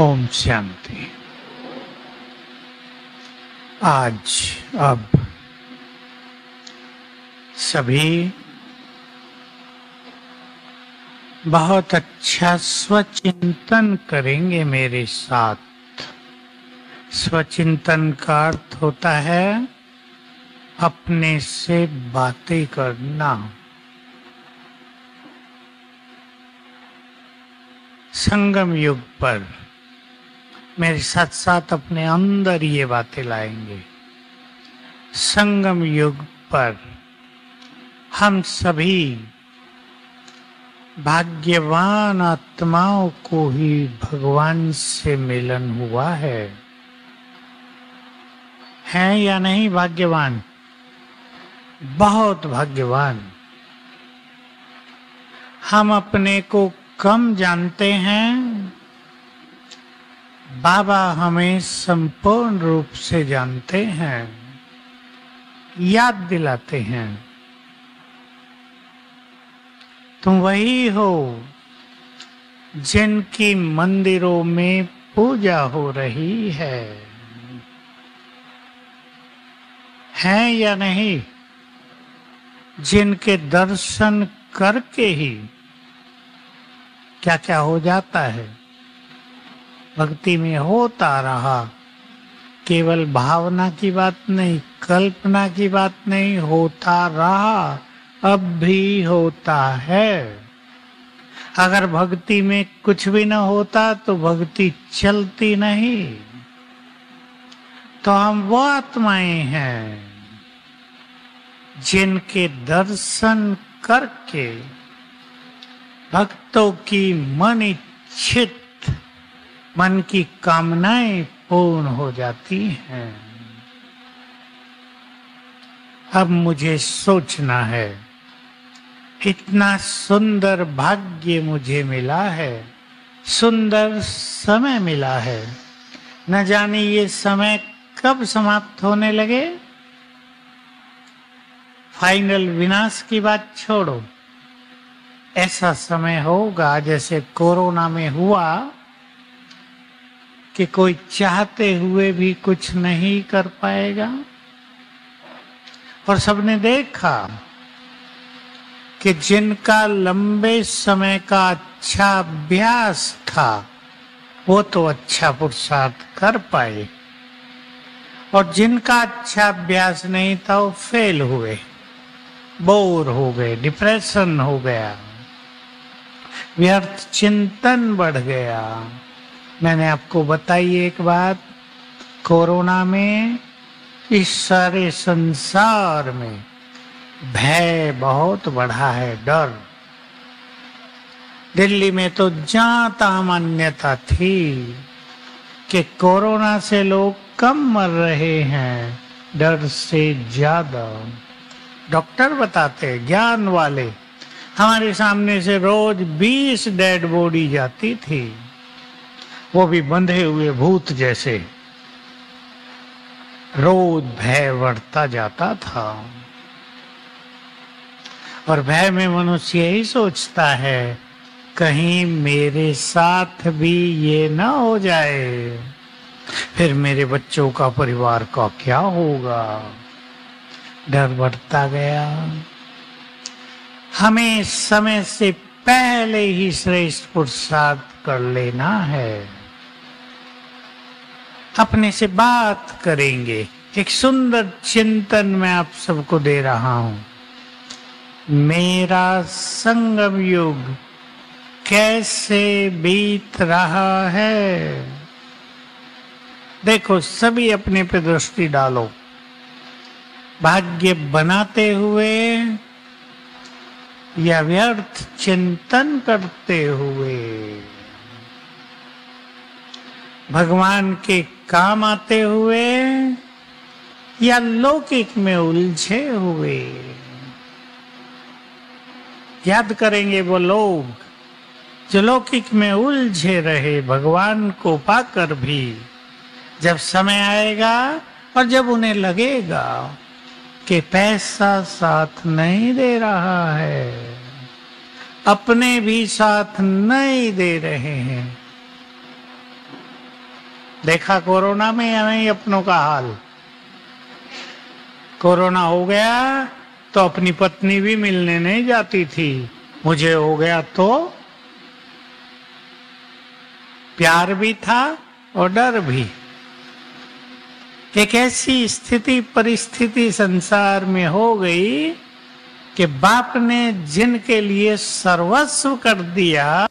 ओम शांति। आज अब सभी बहुत अच्छा स्वचिंतन करेंगे मेरे साथ। स्वचिंतन का अर्थ होता है अपने से बातें करना। संगम युग पर मेरे साथ साथ अपने अंदर ये बातें लाएँगे। संगम युग पर हम सभी भाग्यवान आत्माओं को ही भगवान से मिलन हुआ है। हैं या नहीं भाग्यवान? बहुत भाग्यवान। हम अपने को कम जानते हैं बाबा हमें संपूर्ण रूप से जानते हैं, याद दिलाते हैं। तुम वही हो जिनकी मंदिरों में पूजा हो रही है। हैं या नहीं? जिनके दर्शन करके ही क्या क्या हो जाता है? भक्ति में होता रहा। केवल भावना की बात नहीं, कल्पना की बात नहीं, होता रहा, अब भी होता है। अगर भक्ति में कुछ भी न होता तो भक्ति चलती नहीं। तो हम वो आत्माएँ हैं, जिनके दर्शन करके भक्तों की मन इच्छित मन की कामनाएँ पूर्ण हो जाती हैं। अब मुझे सोचना है, इतना सुंदर भाग्य मुझे मिला है, सुंदर समय मिला है। न जाने ये समय कब समाप्त होने लगे। फाइनल विनाश की बात छोड़ो। ऐसा समय होगा जैसे कोरोना में हुआ कि कोई चाहते हुए भी कुछ नहीं कर पाएगा। और सबने देखा कि जिनका लंबे समय का अच्छा अभ्यास था, वो तो अच्छा पुरुषार्थ कर पाए। और जिनका अच्छा अभ्यास नहीं था, वो फेल हुए, बोर हो गए, डिप्रेशन हो गया, व्यर्थ चिंतन बढ़ गया। मैंने आपको बताई एक बात, कोरोना में, इस सारे संसार में भय बहुत बढ़ा है, डर। दिल्ली में तो जाता मान्यता थी कि कोरोना से लोग कम मर रहे हैं, डर से ज़्यादा। डॉक्टर बताते ज्ञान वाले, हमारे सामने से रोज बीस डेड बॉडी जाती थी। वो भी बंधे हुए भूत जैसे। रोज भय बढ़ता जाता था। और भय में मनुष्य यही सोचता है, कहीं मेरे साथ भी ये ना हो जाए। फिर मेरे बच्चों का परिवार का क्या होगा? डर बढ़ता गया। हमें समय से पहले ही श्रेष्ठ पुरुषार्थ कर लेना है। अपने से बात करेंगे। एक सुंदर चिंतन मैं आप सबको दे रहा हूँ। मेरा संगम युग कैसे बीत रहा है? देखो, सभी अपने पे दृष्टि डालो। भाग्य बनाते हुए या व्यर्थ चिंतन करते हुए। भगवान के काम आते हुए या लौकिक में उलझे हुए? याद करेंगे वो लोग जो लौकिक में उलझे रहे, भगवान को पाकर भी जब समय आएगा और जब उन्हें लगेगा कि पैसा साथ नहीं दे रहा है, अपने भी साथ नहीं दे रहे हैं देखा कोरोना में या नहीं, अपनों का हाल? कोरोना हो गया तो अपनी पत्नी भी मिलने नहीं जाती थी। मुझे हो गया तो प्यार भी था और डर भी। एक ऐसी स्थिति, परिस्थिति संसार में हो गई कि बाप ने जिनके लिए सर्वस्व कर दिया,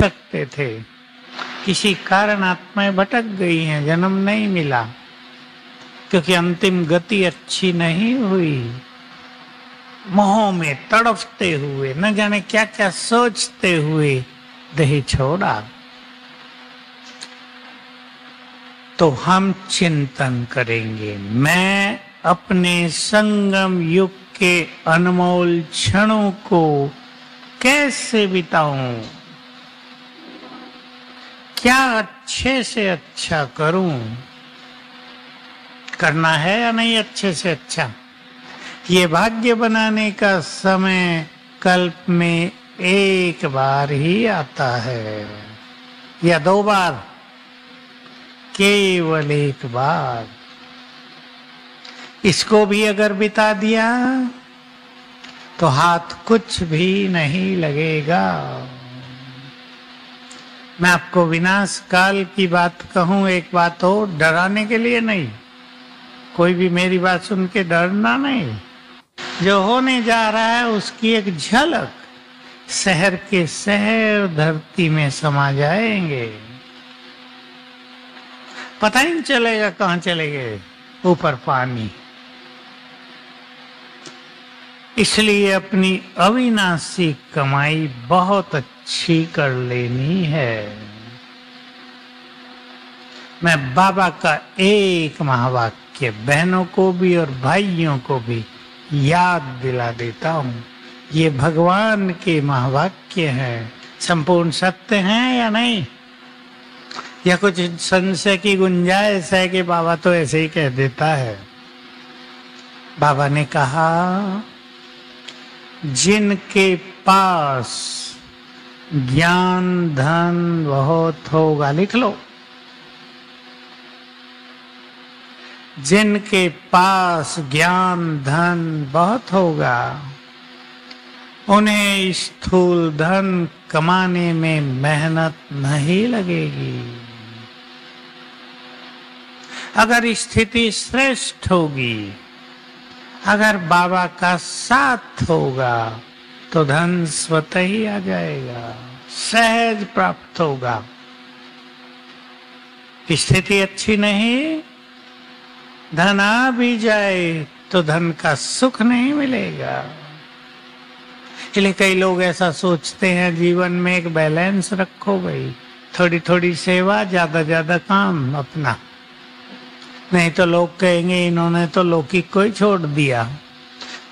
सकते थे। किसी कारण आत्माएँ भटक गई हैं, जन्म नहीं मिला। क्योंकि अंतिम गति अच्छी नहीं हुई। मोह में तड़फते हुए, न जाने क्या क्या सोचते हुए दही छोड़ा। तो हम चिंतन करेंगे। मैं अपने संगम युग के अनमोल क्षणों को कैसे बिताऊं? क्या अच्छे से अच्छा करूँ? करना है या नहीं अच्छे से अच्छा? ये भाग्य बनाने का समय कल्प में एक बार ही आता है, या दो बार? केवल एक बार। इसको भी अगर बिता दिया तो हाथ कुछ भी नहीं लगेगा। मैं आपको विनाश काल की बात कहूँ, एक बात हो डराने के लिए नहीं। कोई भी मेरी बात सुन के डरना नहीं। जो होने जा रहा है, उसकी एक झलक शहर के शहर धरती में समा जाएँगे। पता ही नहीं चलेगा कहाँ चले गए ऊपर पानी। इसलिए अपनी अविनाशी कमाई बहुत अच्छी कर लेनी है। मैं बाबा का एक महावाक्य बहनों को भी और भाइयों को भी याद दिला देता हूँ। ये भगवान के महावाक्य हैं। संपूर्ण सत्य हैं या नहीं? या कुछ संशय की गुंजाइश है कि बाबा तो ऐसे ही कह देता है। बाबा ने कहा जिनके पास ज्ञान, धन, बहुत होगा। लिख लो। जिनके पास ज्ञान, धन, बहुत होगा, उन्हें स्थूल धन कमाने में मेहनत नहीं लगेगी। अगर स्थिति श्रेष्ठ होगी अगर बाबा का साथ होगा तो धन स्वतः ही आ जाएगा, सहज प्राप्त होगा। स्थिति अच्छी नहीं, धन आ भी जाए तो धन का सुख नहीं मिलेगा। इसलिए कई लोग ऐसा सोचते हैं, जीवन में एक बैलेंस रखो भाई थोड़ी थोड़ी सेवा ज़्यादा ज़्यादा काम अपना। नहीं तो लोग कहेंगे, इन्होंने तो लौकिक को ही छोड़ दिया।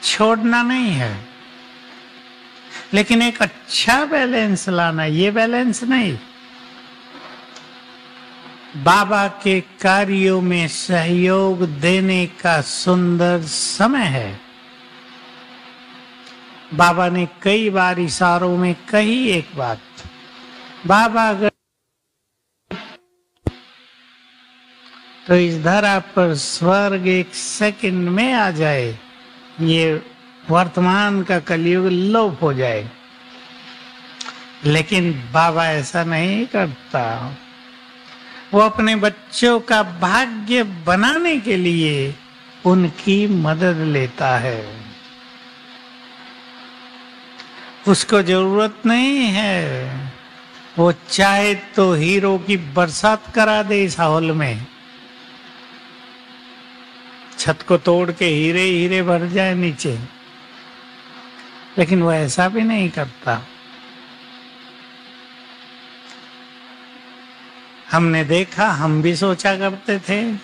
छोड़ना नहीं है। लेकिन एक अच्छा बैलेंस लाना, ये बैलेंस नहीं। बाबा के कार्यों में सहयोग देने का सुंदर समय है। बाबा ने कई बार इशारों में कही एक बात। बाबा अगर तो इस धरा पर स्वर्ग एक सेकंड में आ जाए, ये वर्तमान का कलयुग लोप हो जाए। लेकिन बाबा ऐसा नहीं करता। वो अपने बच्चों का भाग्य बनाने के लिए उनकी मदद लेता है। उसको ज़रूरत नहीं है। वो चाहे तो हीरो की बरसात करा दे इस हॉल में। छत को तोड़ के हीरे हीरे भर जाए नीचे। लेकिन वो ऐसा भी नहीं करता। हमने देखा, हम भी सोचा करते थे,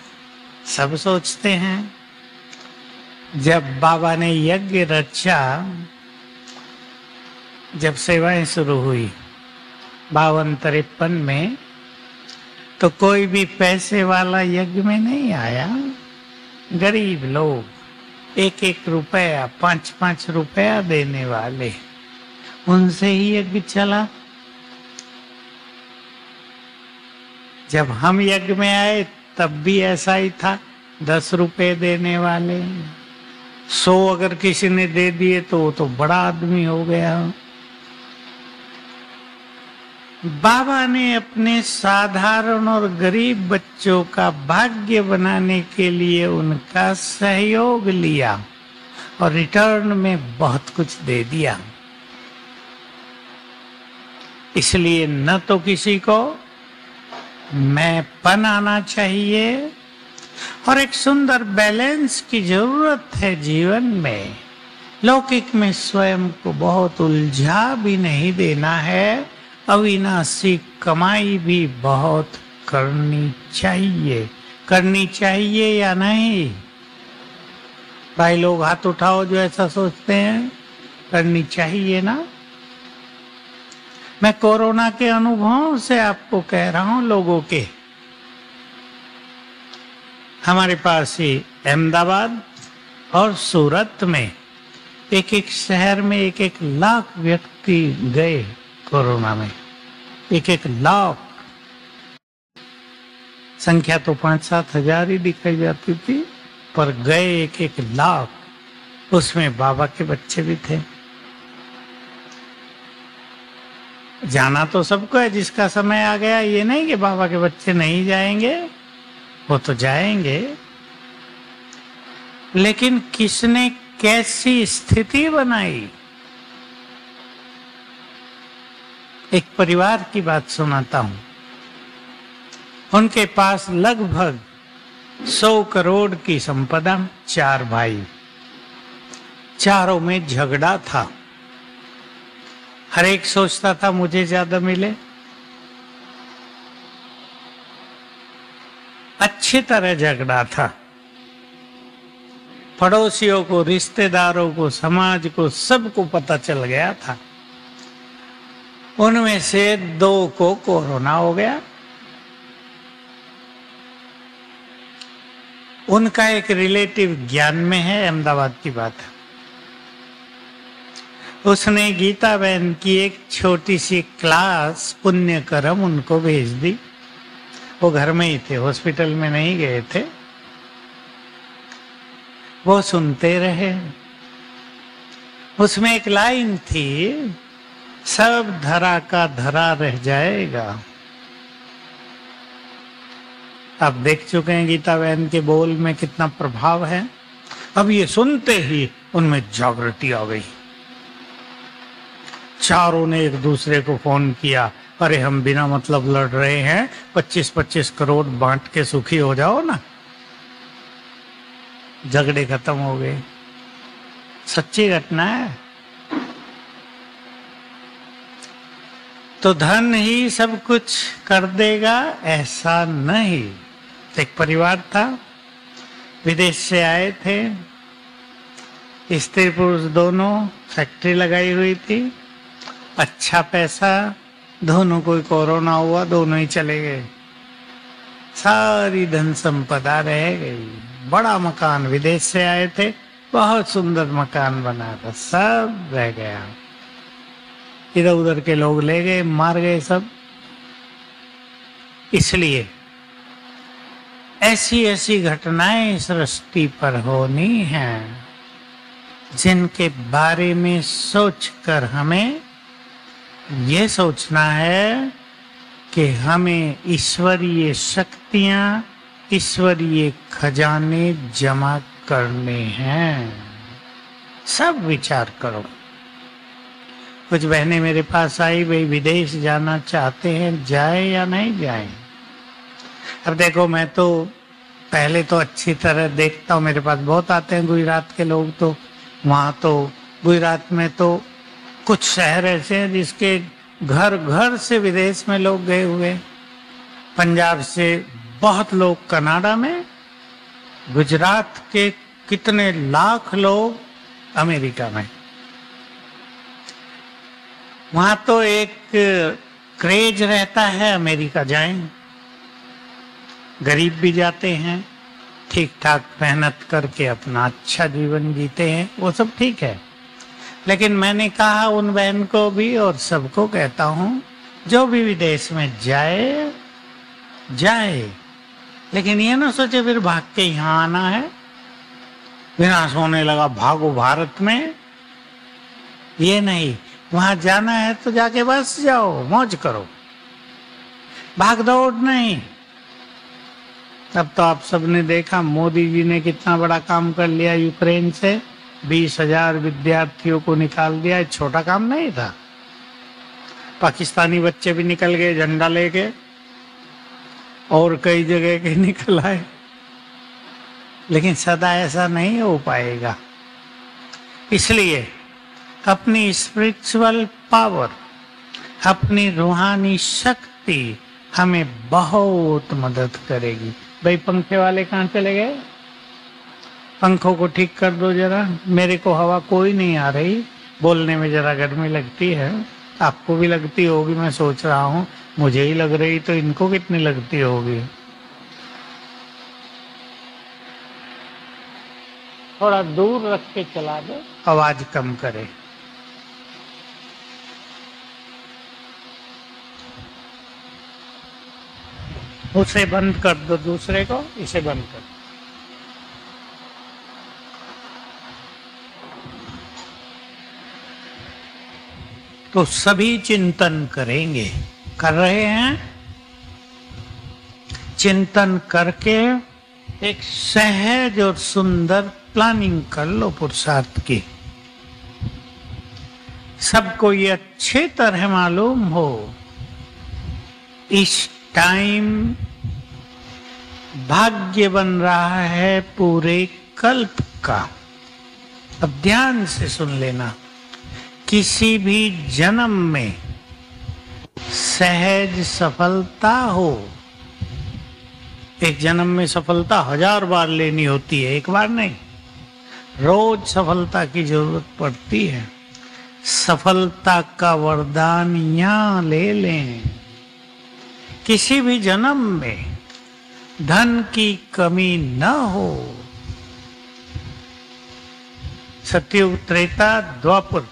सब सोचते हैं। जब बाबा ने यज्ञ रचा, जब सेवाएँ शुरू हुई, बावन तिरपन में तो कोई भी पैसे वाला यज्ञ में नहीं आया। गरीब लोग एक एक रुपया पाँच पाँच रुपया देने वाले। उनसे ही यज्ञ चला। जब हम यज्ञ में आए, तब भी ऐसा ही था। दस रुपए देने वाले। सौ अगर किसी ने दे दिए तो वो तो बड़ा आदमी हो गया। बाबा ने अपने साधारण और गरीब बच्चों का भाग्य बनाने के लिए उनका सहयोग लिया और रिटर्न में बहुत कुछ दे दिया। इसलिए न तो किसी को मैं पन आना चाहिए और एक सुंदर बैलेंस की ज़रूरत है जीवन में। लौकिक में स्वयं को बहुत उलझा भी नहीं देना है। अविनाशी कमाई भी बहुत करनी चाहिए। करनी चाहिए या नहीं? भाई लोग हाथ उठाओ जो ऐसा सोचते हैं। करनी चाहिए ना? मैं कोरोना के अनुभव से आपको कह रहा हूँ लोगों के। हमारे पास ही अहमदाबाद और सूरत में एक एक शहर में एक एक लाख व्यक्ति गए। कोरोना में। एक एक लाख। संख्या तो पाँच सात हज़ार ही दिखाई जाती थी, पर गए एक एक लाख। उसमें बाबा के बच्चे भी थे। जाना तो सबको है, जिसका समय आ गया, ये नहीं कि बाबा के बच्चे नहीं जाएँगे, वो तो जाएँगे। लेकिन किसने कैसी स्थिति बनाई? एक परिवार की बात सुनाता हूँ। उनके पास लगभग सौ करोड़ की संपदा, चार भाई। चारों में झगड़ा था। हर एक सोचता था, मुझे ज़्यादा मिले। अच्छी तरह झगड़ा था। पड़ोसियों को, रिश्तेदारों को, समाज को सबको पता चल गया था। उनमें से दो को कोरोना हो गया। उनका एक रिलेटिव ज्ञान में है, अहमदाबाद की बात। है उसने गीता बहन की एक छोटी सी क्लास पुण्य कर्म उनको भेज दी। वो घर में ही थे, हॉस्पिटल में नहीं गए थे। वो सुनते रहे। उसमें एक लाइन थी सब धरा का धरा रह जाएगा। आप देख चुके हैं गीता बहन के बोल में कितना प्रभाव है। अब ये सुनते ही उनमें जागृति आ गई। चारों ने एक दूसरे को फ़ोन किया, अरे, हम बिना मतलब लड़ रहे हैं पच्चीस पच्चीस करोड़ बांट के सुखी हो जाओ ना। झगड़े खत्म हो गए। सच्ची घटना है। तो धन ही सब कुछ कर देगा, ऐसा नहीं। एक परिवार था, विदेश से आए थे। स्त्री पुरुष दोनों फैक्ट्री लगाई हुई थी। अच्छा पैसा, दोनों को कोरोना हुआ, दोनों ही चले गए। सारी धन संपदा रह गई। बड़ा मकान विदेश से आए थे, बहुत सुंदर मकान बना था, सब रह गया। इधर उधर के लोग ले गए, मार गए सब। इसलिए ऐसी ऐसी घटनाएँ सृष्टि पर होनी हैं, जिनके बारे में सोचकर हमें ये सोचना है कि हमें ईश्वरीय शक्तियाँ, ईश्वरीय खजाने जमा करने हैं। सब विचार करो। कुछ बहनें मेरे पास आई भाई विदेश जाना चाहते हैं, जाए या नहीं जाए? अब देखो, मैं तो पहले तो अच्छी तरह देखता हूँ, मेरे पास बहुत आते हैं गुजरात के लोग तो वहाँ तो गुजरात में तो कुछ शहर ऐसे हैं जिसके घर घर से विदेश में लोग गए हुए पंजाब से बहुत लोग, कनाडा में गुजरात के कितने लाख लोग, अमेरिका में। वहाँ तो एक क्रेज रहता है अमेरिका जाएँ। गरीब भी जाते हैं ठीक ठाक मेहनत करके अपना अच्छा जीवन जीते हैं, वो सब ठीक है। लेकिन मैंने कहा उन बहन को भी और सबको कहता हूँ, जो भी विदेश में जाए जाए। लेकिन ये ना सोचे फिर भाग के यहाँ आना है। विनाश होने लगा भागो भारत में। ये नहीं वहाँ जाना है तो जाके बस जाओ, मौज करो। भाग दौड़ नहीं। अब तो आप सबने देखा, मोदी जी ने कितना बड़ा काम कर लिया यूक्रेन से। बीस हज़ार विद्यार्थियों को निकाल दिया छोटा काम नहीं था। पाकिस्तानी बच्चे भी निकल गए, झंडा लेके। और कई जगह के निकल आए। लेकिन सदा ऐसा नहीं हो पाएगा। इसलिए अपनी स्पिरिचुअल पावर अपनी रूहानी शक्ति हमें बहुत मदद करेगी। भाई, पंखे वाले कहाँ चले गए? पंखों को ठीक कर दो जरा। मेरे को हवा कोई नहीं आ रही। बोलने में जरा गर्मी लगती है। आपको भी लगती होगी, मैं सोच रहा हूँ। मुझे ही लग रही तो इनको कितनी लगती होगी? थोड़ा दूर रख के चला दो। आवाज़ कम करे। उसे बंद कर दो दूसरे को, इसे बंद कर तो सभी चिंतन करेंगे। कर रहे हैं? चिंतन करके एक सहज और सुंदर प्लानिंग कर लो पुरुषार्थ की। सबको ये अच्छे तरह मालूम हो। इस टाइम भाग्य बन रहा है पूरे कल्प का। अब ध्यान से सुन लेना, किसी भी जन्म में सहज सफलता हो, एक जन्म में सफलता हज़ार बार लेनी होती है, एक बार नहीं। रोज सफलता की ज़रूरत पड़ती है। सफलता का वरदान यहाँ ले लें। किसी भी जन्म में धन की कमी न हो। सत्युग त्रेता द्वापुर,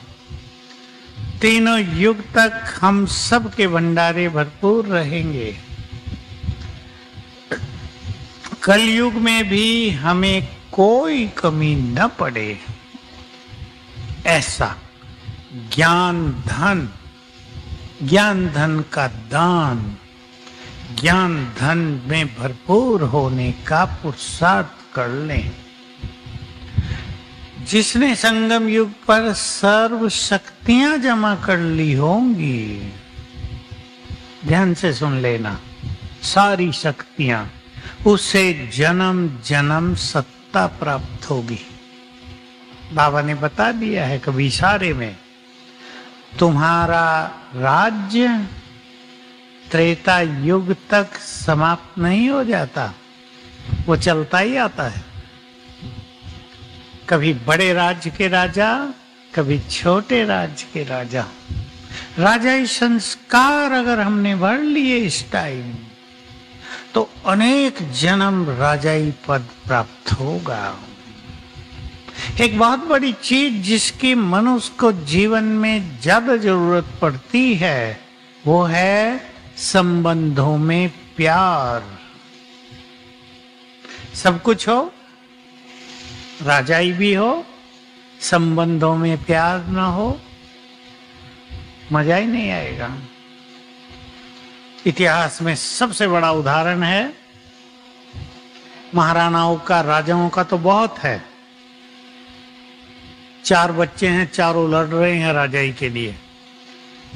तीनों युग तक हम सब के भंडारे भरपूर रहेंगे। कलयुग में भी हमें कोई कमी न पड़े। ऐसा ज्ञान धन ज्ञान धन का दान ज्ञान धन में भरपूर होने का पुरुषार्थ कर लें। जिसने संगम युग पर सर्व शक्तियाँ जमा कर ली होंगी, ध्यान से सुन लेना, सारी शक्तियाँ, उसे जन्म जन्म सत्ता प्राप्त होगी। बाबा ने बता दिया है कभी सारे में, तुम्हारा राज्य त्रेता युग तक समाप्त नहीं हो जाता। वो चलता ही आता है। कभी बड़े राज्य के राजा, कभी छोटे राज्य के राजा। राजाई संस्कार अगर हमने भर लिए इस टाइम तो अनेक जन्म राजाई पद प्राप्त होगा। एक बहुत बड़ी चीज़ जिसकी मनुष्य को जीवन में ज़्यादा ज़रूरत पड़ती है, वो है संबंधों में प्यार। सब कुछ हो, राजाई भी हो, संबंधों में प्यार ना हो, मज़ा ही नहीं आएगा। इतिहास में सबसे बड़ा उदाहरण है, महाराणाओं का, राजाओं का तो बहुत है। चार बच्चे हैं, चारों लड़ रहे हैं राजाई के लिए।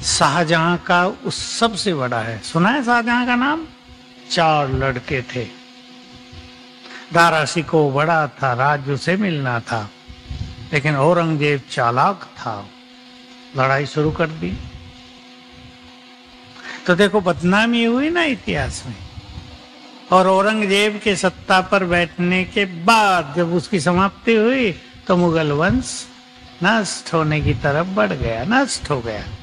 शाहजहां का उस सबसे बड़ा है। सुना है शाहजहां का नाम? चार लड़के थे। दारा को बड़ा था राज्य उसे मिलना था। लेकिन औरंगज़ेब चालाक था। लड़ाई शुरू कर दी। तो देखो, बदनामी हुई ना इतिहास में। और औरंगज़ेब के सत्ता पर बैठने के बाद जब उसकी समाप्ति हुई तो मुगल वंश नष्ट होने की तरफ़ बढ़ गया, नष्ट हो गया।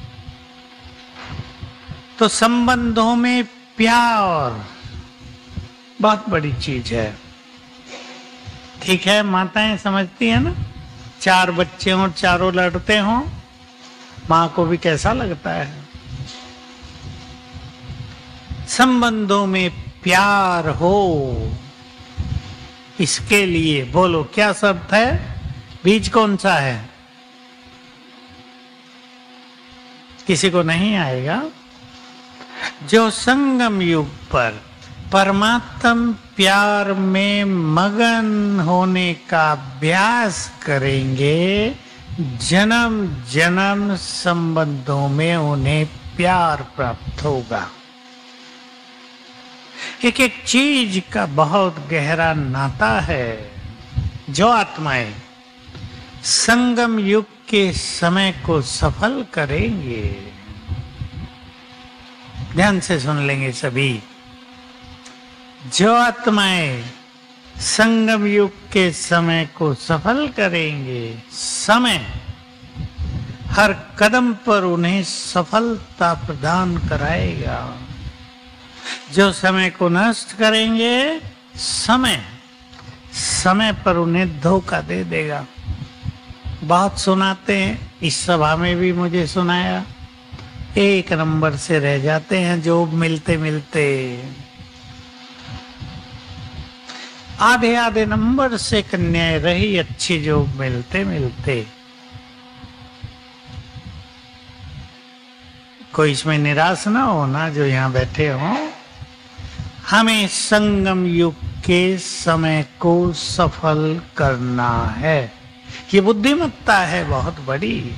तो संबंधों में प्यार बहुत बड़ी चीज़ है। ठीक है, माताएँ समझती है ना? चार बच्चे हों, चारों लड़ते हों, माँ को भी कैसा लगता है? संबंधों में प्यार हो, इसके लिए बोलो, क्या शब्द है? बीज कौन सा है? किसी को नहीं आएगा? जो संगम युग पर परमात्म प्यार में मगन होने का अभ्यास करेंगे, जन्म जन्म संबंधों में उन्हें प्यार प्राप्त होगा। एक एक चीज़ का बहुत गहरा नाता है, जो आत्माएँ संगम युग के समय को सफल करेंगे। ध्यान से सुन लेंगे सभी। जो आत्माएँ संगम युग के समय को सफल करेंगे, समय हर कदम पर उन्हें सफलता प्रदान कराएगा। जो समय को नष्ट करेंगे, समय समय पर उन्हें धोखा दे देगा। बहुत सुनाते हैं, इस सभा में भी मुझे सुनाया। एक नंबर से रह जाते हैं जो मिलते मिलते। आधे आधे नंबर से कन्याएँ रही अच्छी जो मिलते मिलते। कोई इसमें निराश ना हो ना जो यहाँ बैठे हो। हमें संगम युग के समय को सफल करना है। ये बुद्धिमत्ता है बहुत बड़ी।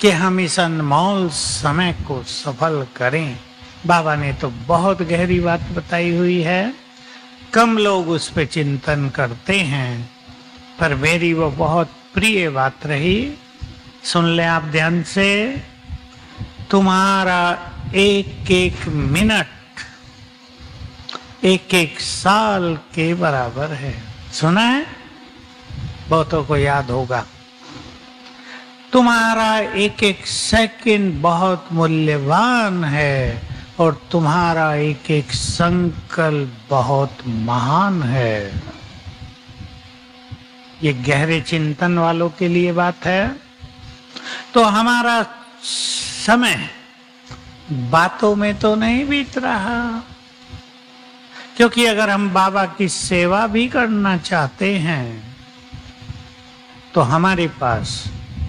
कि हम इस अनमोल समय को सफल करें। बाबा ने तो बहुत गहरी बात बताई हुई है। कम लोग उस पर चिंतन करते हैं, पर मेरी वो बहुत प्रिय बात रही। सुन ले आप ध्यान से, तुम्हारा एक एक मिनट एक एक साल के बराबर है। सुना है? बहुतों को याद होगा। तुम्हारा एक एक सेकंड बहुत मूल्यवान है और तुम्हारा एक एक संकल्प बहुत महान है। ये गहरे चिंतन वालों के लिए बात है। तो हमारा समय बातों में तो नहीं बीत रहा, क्योंकि अगर हम बाबा की सेवा भी करना चाहते हैं तो हमारे पास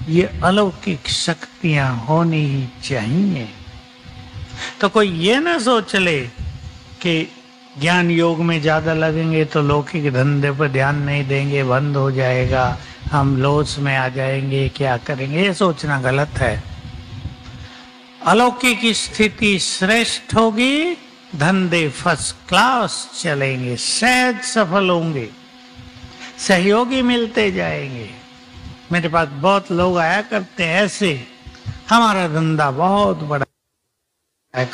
ये अलौकिक शक्तियाँ होनी ही चाहिए। तो कोई ये ना सोच ले कि ज्ञान योग में ज़्यादा लगेंगे तो लौकिक धंधे पर ध्यान नहीं देंगे, बंद हो जाएगा, हम लोस में आ जाएँगे, क्या करेंगे? ये सोचना गलत है। अलौकिक स्थिति श्रेष्ठ होगी, धंधे फ़र्स्ट क्लास चलेंगे, सहज सफल होंगे, सहयोगी मिलते जाएँगे। मेरे पास बहुत लोग आया करते हैं ऐसे। हमारा धंधा बहुत बड़ा है।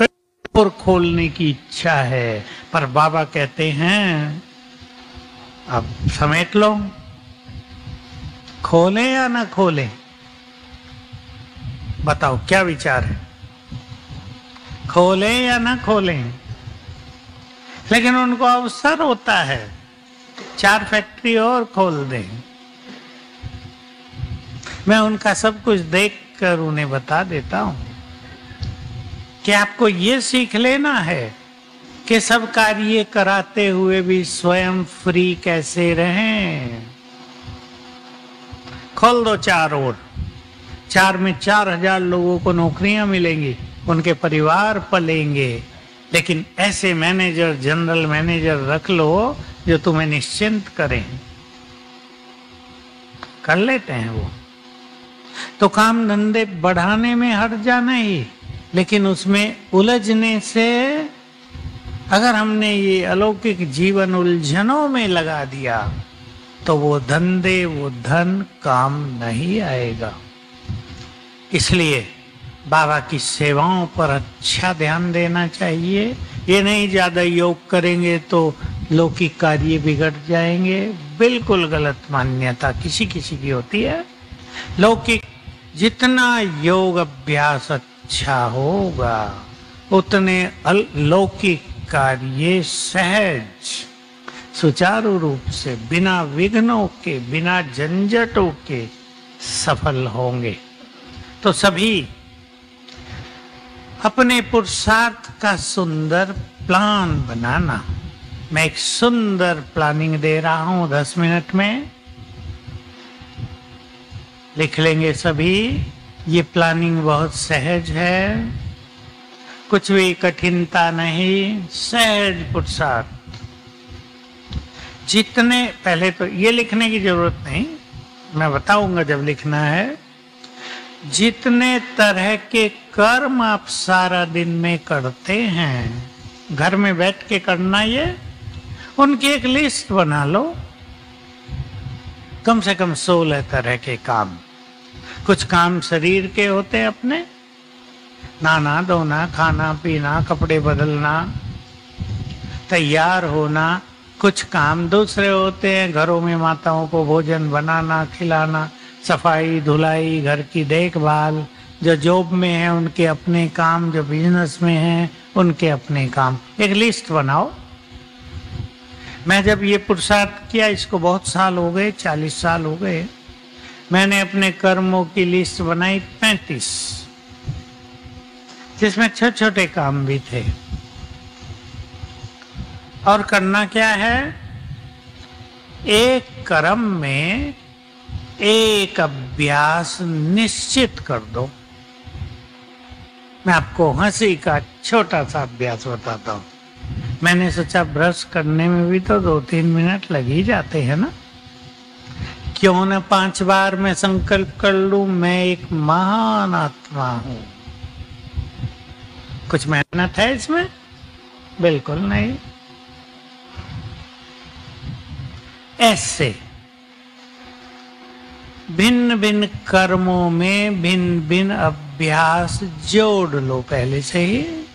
और खोलने की इच्छा है, पर बाबा कहते हैं, अब समेट लो। खोले या ना खोले? बताओ, क्या विचार है? खोले या ना खोले? लेकिन उनको अवसर होता है। चार फैक्ट्री और खोल दें। मैं उनका सब कुछ देख कर उन्हें बता देता हूँ कि आपको ये सीख लेना है कि सब कार्य कराते हुए भी स्वयं फ्री कैसे रहें। खोल दो चार और चार में चार हज़ार लोगों को नौकरियाँ मिलेंगी, उनके परिवार पलेंगे। लेकिन ऐसे मैनेजर, जनरल मैनेजर रख लो जो तुम्हें निश्चिंत करें। कर लेते हैं वो। तो काम धंधे बढ़ाने में हट जाना ही। लेकिन उसमें उलझने से अगर हमने ये अलौकिक जीवन उलझनों में लगा दिया तो वो धंधे, वो धन काम नहीं आएगा। इसलिए बाबा की सेवाओं पर अच्छा ध्यान देना चाहिए। ये नहीं ज़्यादा योग करेंगे तो लौकिक कार्य बिगड़ जाएँगे। बिल्कुल गलत मान्यता किसी किसी की होती है। लौकिक जितना योग अभ्यास अच्छा होगा, उतने लौकिक कार्य सहज। सुचारू रूप से, बिना विघ्नों के, बिना झंझटों के सफल होंगे। तो सभी, अपने पुरुषार्थ का सुंदर प्लान बनाना। मैं एक सुंदर प्लानिंग दे रहा हूँ दस मिनट में। लिख लेंगे सभी। ये प्लानिंग बहुत सहज है। कुछ भी कठिनता नहीं, सहज पुरुषार्थ। जितने, पहले तो ये लिखने की ज़रूरत नहीं, मैं बताऊँगा जब लिखना है। जितने तरह के कर्म आप सारा दिन में करते हैं, घर में बैठ के करना ये, उनकी एक लिस्ट बना लो। कम से कम सोलह तरह के काम। कुछ काम शरीर के होते अपने। नहाना, धोना, खाना, पीना, कपड़े बदलना, तैयार होना, कुछ काम दूसरे होते हैं, घरों में माताओं को भोजन बनाना, खिलाना, सफ़ाई, धुलाई, घर की देखभाल, जो जॉब में है, उनके अपने काम, जो बिज़नेस में है, उनके अपने काम। एक लिस्ट बनाओ। मैं जब ये पुरुषार्थ किया, इसको बहुत साल हो गए, चालीस साल हो गए। मैंने अपने कर्मों की लिस्ट बनाई पैंतीस, जिसमें छोटे छोटे काम भी थे। और करना क्या है? एक कर्म में एक अभ्यास निश्चित कर दो। मैं आपको हँसी का छोटा सा अभ्यास बताता हूँ। मैंने सोचा ब्रश करने में भी तो दो तीन मिनट लग ही जाते हैं ना? क्यों न पाँच बार मैं संकल्प कर लू? मैं एक महान आत्मा हूँ। कुछ मेहनत है इसमें? बिल्कुल नहीं। ऐसे भिन्न भिन्न कर्मों में भिन्न भिन्न अभ्यास जोड़ लो पहले से ही।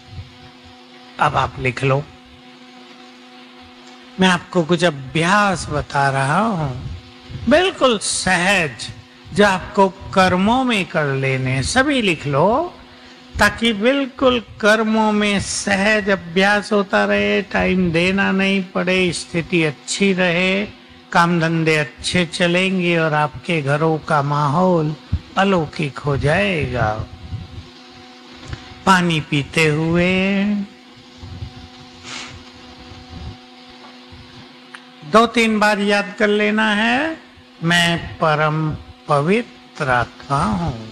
अब आप लिख लो। मैं आपको कुछ अभ्यास बता रहा हूँ। बिल्कुल सहज। जो आपको कर्मों में कर लेने, सभी लिख लो, ताकि बिल्कुल कर्मों में सहज अभ्यास होता रहे टाइम देना नहीं पड़े, स्थिति अच्छी रहे काम धंधे अच्छे चलेंगे और आपके घरों का माहौल अलौकिक हो जाएगा। पानी पीते हुए, दो तीन बार याद कर लेना है। मैं परम पवित्र आत्मा हूँ।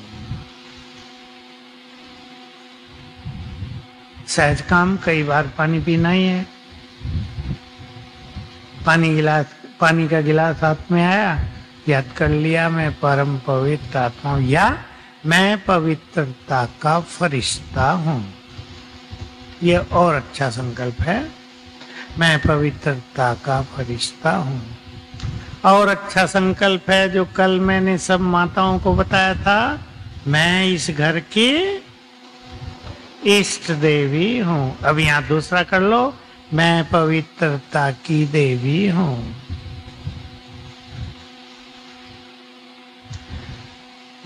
सहज काम, कई बार पानी पीना ही है। पानी गिलास, पानी का गिलास हाथ में आया, याद कर लिया मैं परम पवित्र आत्मा हूँ, या मैं पवित्रता का फरिश्ता हूँ। यह और अच्छा संकल्प है। मैं पवित्रता का फरिश्ता हूँ। और अच्छा संकल्प है जो कल मैंने सब माताओं को बताया था। मैं इस घर की इष्ट देवी हूँ। अब यहाँ दूसरा कर लो। मैं पवित्रता की देवी हूँ।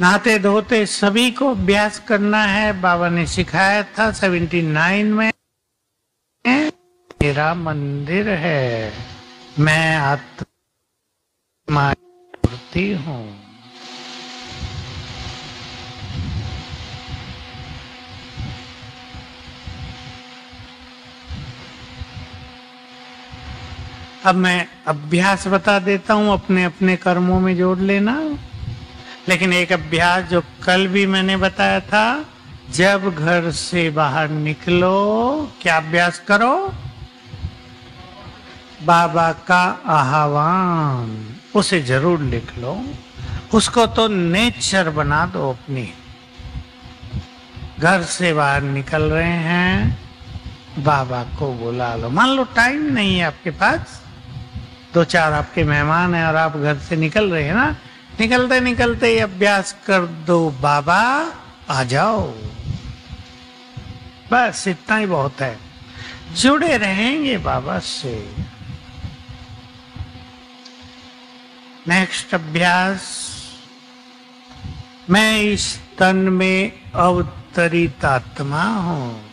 नहाते धोते सभी को अभ्यास करना है। बाबा ने सिखाया था सेवेंटी नाइन में। मेरा मंदिर है। मैं आत्मा हूँ। अब मैं अभ्यास बता देता हूँ अपने अपने कर्मों में जोड़ लेना। लेकिन एक अभ्यास जो कल भी मैंने बताया था, जब घर से बाहर निकलो, क्या अभ्यास करो? बाबा का आह्वान। उसे ज़रूर लिख लो। उसको तो नेचर बना दो अपनी। घर से बाहर निकल रहे हैं। बाबा को बुला लो। मान लो टाइम नहीं है आपके पास। दो चार आपके मेहमान हैं और आप घर से निकल रहे हैं ना। निकलते निकलते ही अभ्यास कर दो, बाबा, आ जाओ। बस इतना ही बहुत है। जुड़े रहेंगे बाबा से। नेक्स्ट अभ्यास। मैं इस तन में अवतरित आत्मा हूँ।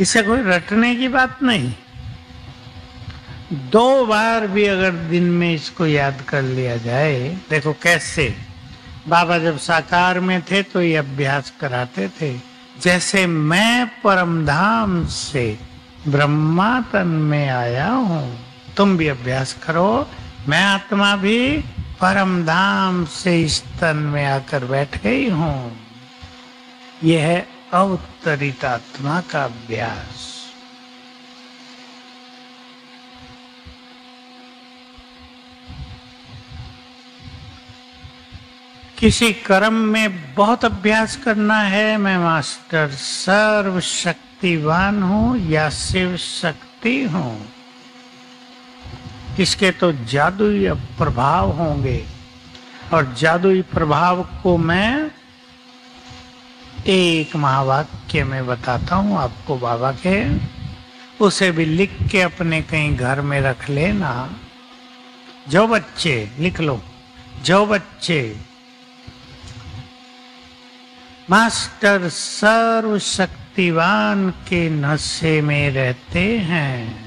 इसे कोई रटने की बात नहीं। दो बार भी अगर दिन में इसको याद कर लिया जाए, देखो कैसे बाबा जब साकार में थे तो ये अभ्यास कराते थे। जैसे मैं परमधाम से ब्रह्मा तन में आया हूँ, तुम भी अभ्यास करो। मैं आत्मा भी परम धाम से इस तन में आकर बैठ गई हूँ। यह है अवतरित आत्मा का अभ्यास। किसी कर्म में बहुत अभ्यास करना है, मैं मास्टर सर्व शक्तिवान हूँ या शिव शक्ति हूँ? इसके तो जादुई प्रभाव होंगे। और जादुई प्रभाव को मैं एक महावाक्य में बताता हूँ, आपको बाबा के। उसे भी लिख के अपने कहीं घर में रख लेना। जो बच्चे, लिख लो। जो बच्चे मास्टर सर्व शक्तिवान के नशे में रहते हैं।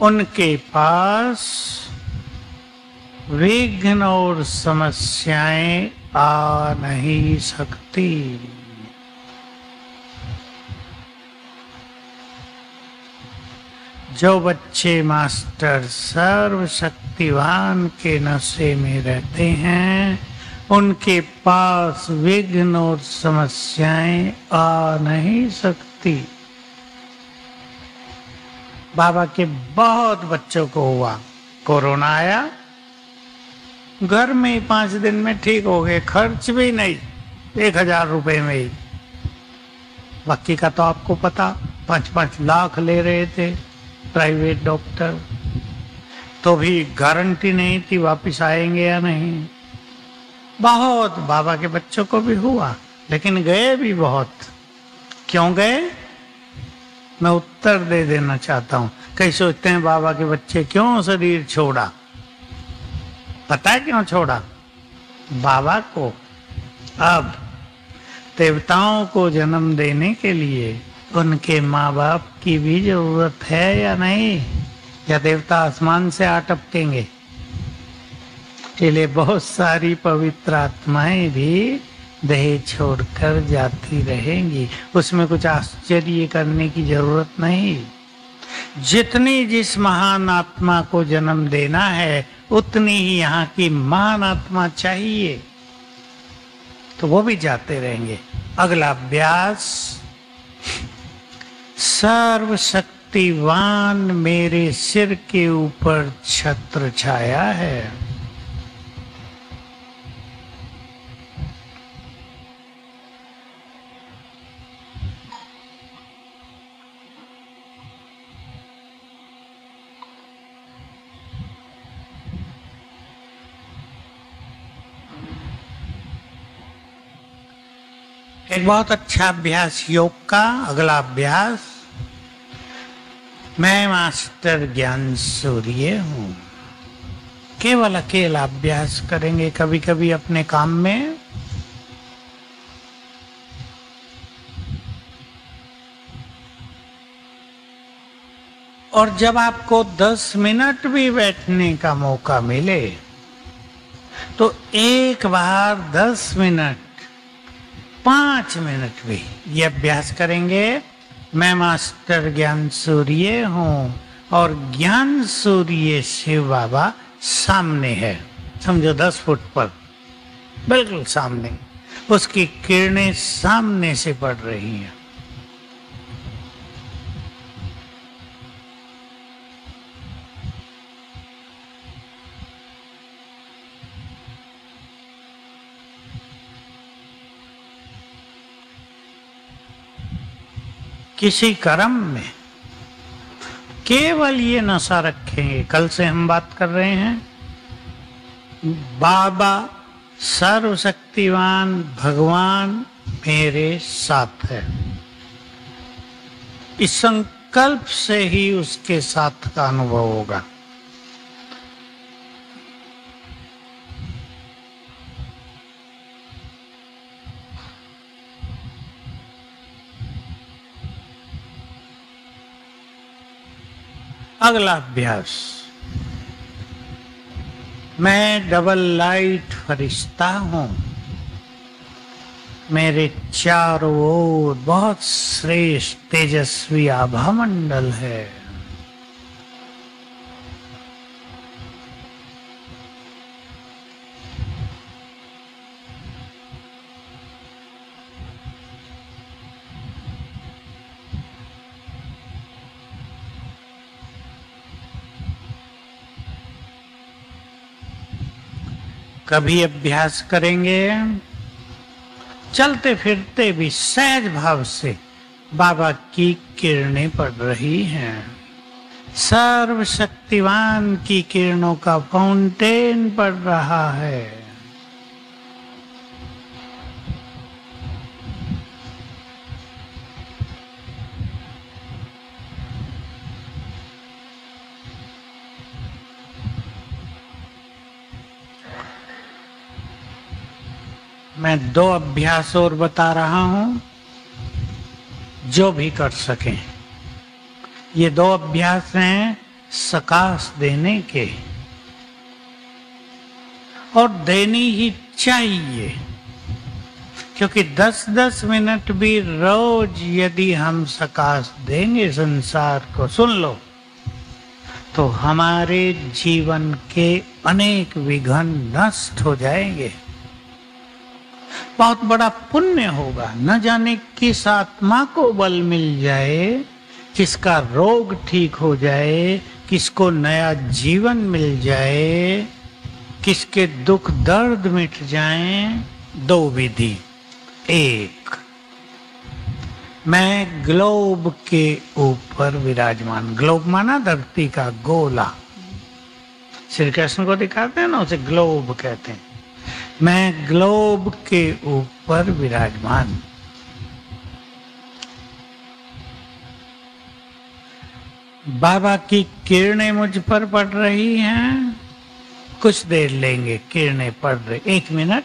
उनके पास विघ्न और समस्याएँ आ नहीं सकती। जो बच्चे मास्टर सर्वशक्तिवान के नशे में रहते हैं, उनके पास विघ्न और समस्याएँ आ नहीं सकती। बाबा के बहुत बच्चों को हुआ। कोरोना आया। घर में ही पाँच दिन में ठीक हो गए, खर्च भी नहीं, एक हज़ार रुपए में ही। बाकी का तो आपको पता पाँच पाँच लाख ले रहे थे। Private doctor. तो भी गारंटी नहीं थी वापस आएँगे या नहीं। बहुत बाबा के बच्चों को भी हुआ, लेकिन गए भी बहुत। क्यों गए? मैं उत्तर दे देना चाहता हूँ। कई सोचते हैं बाबा के बच्चे क्यों शरीर छोड़ा? पता है क्यों छोड़ा? बाबा को। अब देवताओं को जन्म देने के लिए उनके माँ बाप की भी ज़रूरत है या नहीं? या देवता आसमान से आ टपकेंगे इसलिए बहुत सारी पवित्र आत्माएँ भी देह छोड़कर जाती रहेंगी। उसमें कुछ आश्चर्य करने की ज़रूरत नहीं। जितनी जिस महान आत्मा को जन्म देना है, उतनी ही यहाँ की महान आत्मा चाहिए। तो वो भी जाते रहेंगे। अगला अभ्यास। सर्वशक्तिवान मेरे सिर के ऊपर छत्र छाया है। एक बहुत अच्छा अभ्यास, योग का अगला अभ्यास। मैं मास्टर ज्ञान सूर्य हूँ। केवल अकेला अभ्यास करेंगे कभी कभी अपने काम में। और जब आपको 10 मिनट भी बैठने का मौका मिले तो एक बार 10 मिनट पाँच मिनट भी। ये अभ्यास करेंगे। मैं मास्टर ज्ञान सूर्य हूँ और ज्ञान सूर्य शिव बाबा सामने है। समझो दस फुट पर। बिल्कुल सामने। उसकी किरणें सामने से पड़ रही हैं। किसी कर्म में केवल ये नशा रखेंगे। कल से हम बात कर रहे हैं, बाबा सर्वशक्तिवान भगवान मेरे साथ है। इस संकल्प से ही उसके साथ का अनुभव होगा। अगला अभ्यास। मैं डबल लाइट फरिश्ता हूँ। मेरे चारों ओर बहुत श्रेष्ठ तेजस्वी आभा मंडल है। कभी अभ्यास करेंगे। चलते फिरते भी सहज भाव से बाबा की किरणें पड़ रही हैं। सर्वशक्तिवान की किरणों का फाउंटेन पड़ रहा है। मैं दो अभ्यास और बता रहा हूँ, जो भी कर सकें। ये दो अभ्यास हैं सकाश देने के। और देनी ही चाहिए, क्योंकि 10-10 मिनट भी रोज यदि हम सकाश देंगे, संसार को सुन लो तो हमारे जीवन के अनेक विघन नष्ट हो जाएँगे। बहुत बड़ा पुण्य होगा। न जाने किस आत्मा को बल मिल जाए, किसका रोग ठीक हो जाए, किसको नया जीवन मिल जाए, किसके दुख दर्द मिट जाए, दो विधि। एक, मैं ग्लोब के ऊपर विराजमान। ग्लोब माना धरती का गोला। श्री कृष्ण को दिखाते हैं ना, उसे ग्लोब कहते हैं। मैं ग्लोब के ऊपर विराजमान बाबा की किरणें मुझ पर पड़ रही हैं। कुछ देर लेंगे, किरणें पड़ रही। एक मिनट।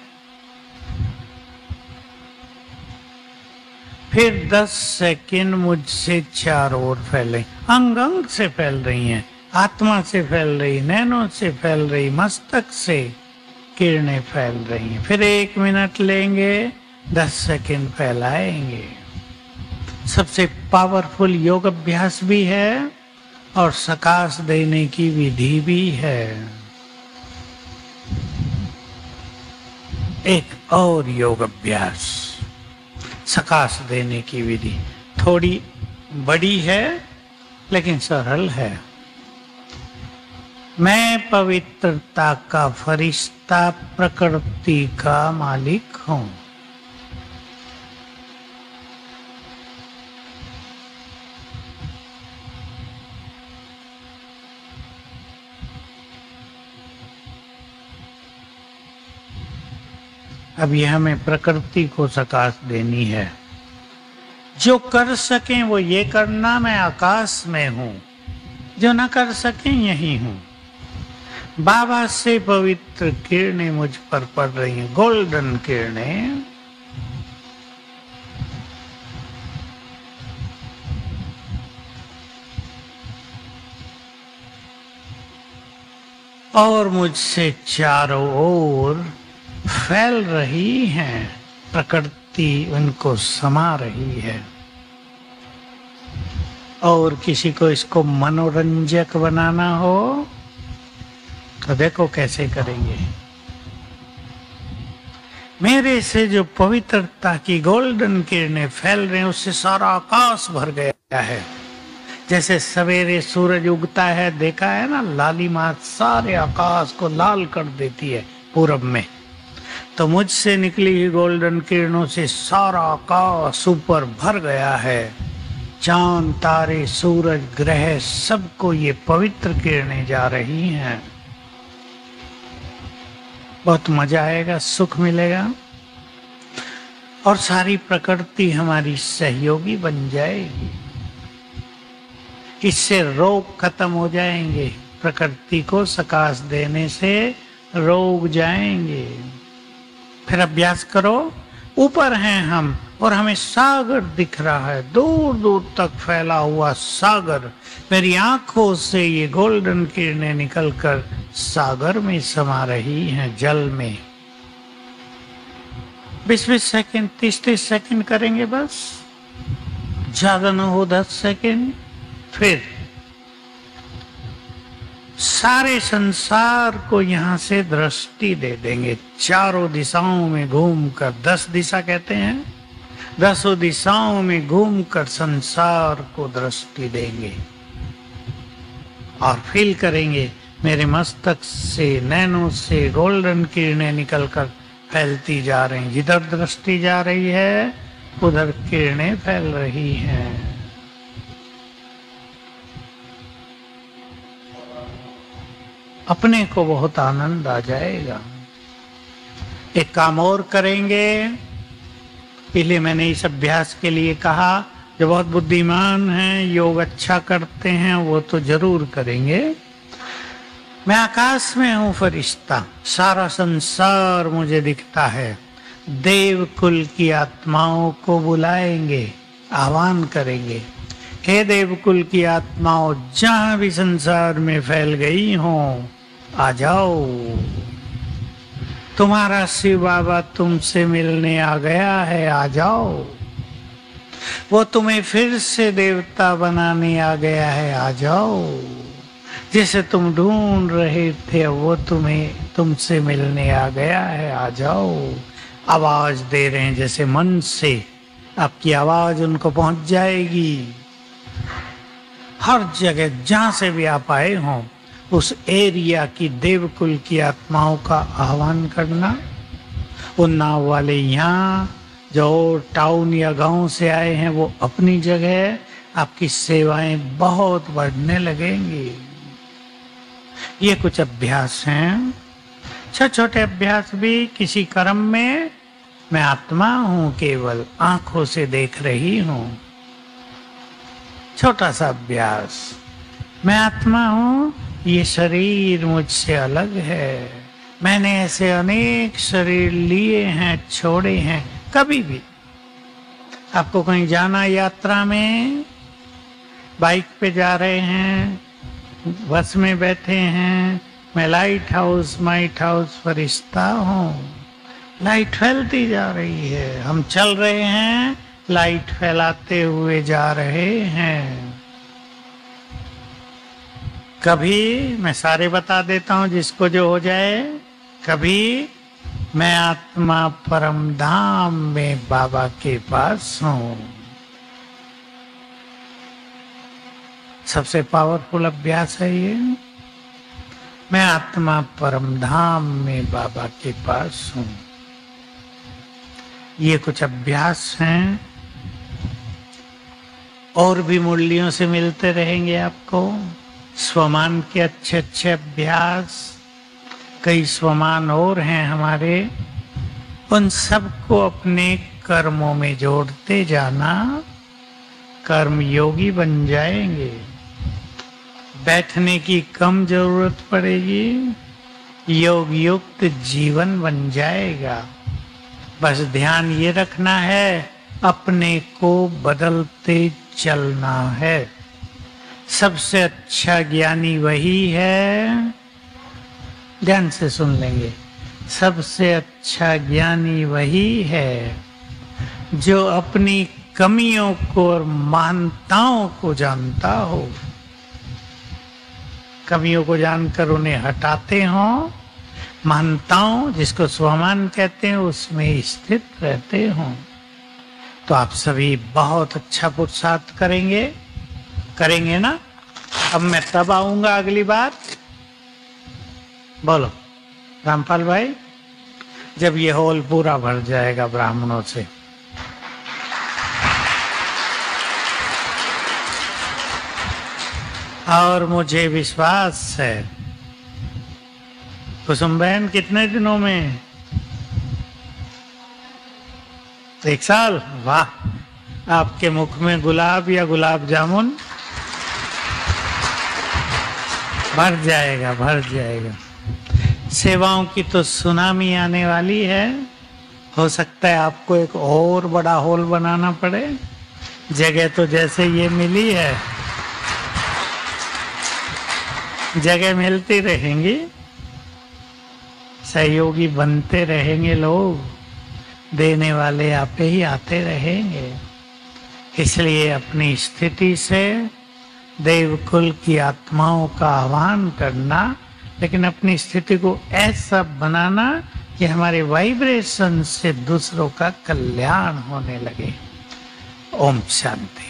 फिर दस सेकंड मुझसे चार ओर फैल। अंग अंग से फैल रही हैं, आत्मा से फैल रही, नैनों से फैल रही, मस्तक से। किरणें फैल रही हैं। फिर एक मिनट लेंगे, दस सेकंड फैलाएँगे। सबसे पावरफुल योग अभ्यास भी है और सकाश देने की विधि भी है। एक और योग अभ्यास, सकाश देने की विधि। थोड़ी बड़ी है, लेकिन सरल है। मैं पवित्रता का फरिश्ता, प्रकृति का मालिक हूँ। अब यह हमें प्रकृति को सकाश देनी है। जो कर सकें वो ये करना, मैं आकाश में हूँ। जो ना कर सकें यही हूँ। बाबा से पवित्र किरणें मुझ पर पड़ रही हैं गोल्डन किरणें। और मुझसे चारों ओर फैल रही हैं, प्रकृति उनको समा रही है। और किसी को इसको मनोरंजक बनाना हो तो देखो कैसे करेंगे? मेरे से जो पवित्रता की गोल्डन किरणें फैल रहे हैं, उससे सारा आकाश भर गया है। जैसे सवेरे सूरज उगता है, देखा है ना, लाली मात सारे आकाश को लाल कर देती है पूरब में। तो मुझसे निकली हुई गोल्डन किरणों से सारा आकाश ऊपर भर गया है। चाँद, तारे, सूरज, ग्रह, सबको ये पवित्र किरणें जा रही हैं। बहुत मज़ा आएगा, सुख मिलेगा। और सारी प्रकृति हमारी सहयोगी बन जाएगी। इससे रोग खत्म हो जाएँगे। प्रकृति को सकाश देने से रोग जाएँगे। फिर अभ्यास करो, ऊपर हैं हम और हमें सागर दिख रहा है। दूर दूर तक फैला हुआ सागर। मेरी आँखों से ये गोल्डन किरणें निकलकर सागर में समा रही हैं, जल में। बीस बीस सेकेंड तीस तीस सेकेंड करेंगे बस। ज़्यादा ना हो दस सेकेंड, फिर। सारे संसार को यहाँ से दृष्टि दे देंगे। चारों दिशाओं में घूमकर, दस दिशा कहते हैं, दसों दिशाओं में घूमकर संसार को दृष्टि देंगे। और फील करेंगे मेरे मस्तक से, नैनों से गोल्डन किरणें निकलकर फैलती जा रही जिधर दृष्टि जा रही है, उधर किरणें फैल रही हैं। अपने को बहुत आनंद आ जाएगा। एक काम और करेंगे। इसलिए मैंने इस अभ्यास के लिए कहा, जो बहुत बुद्धिमान हैं, योग अच्छा करते हैं, वो तो ज़रूर करेंगे। मैं आकाश में हूँ फरिश्ता। सारा संसार मुझे दिखता है। देव कुल की आत्माओं को बुलाएँगे, आह्वान करेंगे। हे देव कुल की आत्माओं, जहाँ भी संसार में फैल गई हो, आ जाओ। तुम्हारा शिव बाबा तुमसे मिलने आ गया है, आ जाओ। वो तुम्हें फिर से देवता बनाने आ गया है, आ जाओ। जिसे तुम ढूंढ रहे थे वो तुम्हें तुमसे मिलने आ गया है। आ जाओ। आवाज़ दे रहे हैं जैसे मन से। आपकी आवाज़ उनको पहुँच जाएगी। हर जगह जहाँ से भी आप आए हों, उस एरिया की देवकुल की आत्माओं का आह्वान करना। उन नाव वाले यहाँ जो टाउन या गाँव से आए हैं, वो अपनी जगह आपकी सेवाएँ बहुत बढ़ने लगेंगी। ये कुछ अभ्यास हैं। छोटे छोटे अभ्यास भी किसी कर्म में। मैं आत्मा हूँ, केवल आँखों से देख रही हूँ। छोटा सा अभ्यास। मैं आत्मा हूँ, ये शरीर मुझसे अलग है। मैंने ऐसे अनेक शरीर लिए हैं, छोड़े हैं, कभी भी। आपको कहीं जाना यात्रा में? बाइक पे जा रहे हैं बस में बैठे हैं। मैं लाइट हाउस माइट हाउस फरिश्ता हूँ। लाइट फैलती जा रही है। हम चल रहे हैं। लाइट फैलाते हुए जा रहे हैं। कभी मैं सारे बता देता हूँ जिसको जो हो जाए। कभी मैं आत्मा परम धाम में बाबा के पास हूँ। सबसे पावरफुल अभ्यास है ये। मैं आत्मा परम धाम में बाबा के पास हूँ। ये कुछ अभ्यास हैं। और भी मूल्यों से मिलते रहेंगे आपको। स्वमान के अच्छे अच्छे अभ्यास। कई स्वमान और हैं हमारे। उन सबको अपने कर्मों में जोड़ते जाना। कर्म योगी बन जाएँगे। बैठने की कम ज़रूरत पड़ेगी। योग युक्त जीवन बन जाएगा। बस ध्यान ये रखना है, अपने को बदलते चलना है। सबसे अच्छा ज्ञानी वही है। ध्यान से सुन लेंगे। सबसे अच्छा ज्ञानी वही है, जो अपनी कमियों को और मानताओं को जानता हो। कमियों को जानकर उन्हें हटाते हो, मानताओं, जिसको स्वमान कहते हैं, उसमें स्थित रहते हो। तो आप सभी बहुत अच्छा पुरुषार्थ करेंगे। करेंगे ना? अब मैं तब आऊँगा अगली बार। बोलो, रामपाल भाई, जब ये हॉल पूरा भर जाएगा ब्राह्मणों से। और मुझे विश्वास है। कुसुम बहन, कितने दिनों में? एक साल? वाह। आपके मुख में गुलाब या गुलाब जामुन? भर जाएगा भर जाएगा। सेवाओं की तो सुनामी आने वाली है। हो सकता है आपको एक और बड़ा हॉल बनाना पड़े। जगह तो जैसे ये मिली है। जगह मिलती रहेंगी, सहयोगी बनते रहेंगे लोग, देने वाले आपे ही आते रहेंगे। इसलिए अपनी स्थिति से देवकुल की आत्माओं का आह्वान करना, लेकिन अपनी स्थिति को ऐसा बनाना कि हमारे वाइब्रेशन से दूसरों का कल्याण होने लगे। ओम शांति।